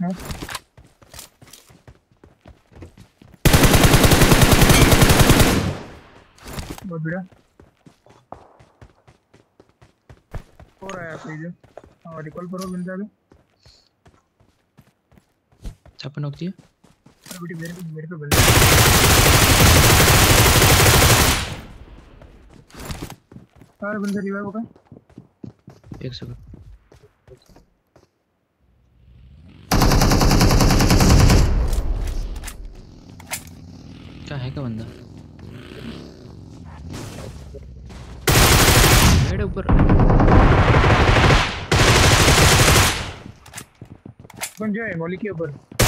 है बहुत बढ़िया हो रहा है है हाँ रिकॉल करो बंदा भी छप्पन नॉक अरे बेटी मेरे पे मेरे पे बंदा अरे बंदा रिवाइव होगा एक सेकंड क्या है क्या बंदा? हेड ऊपर। बन जाए मोली के ऊपर।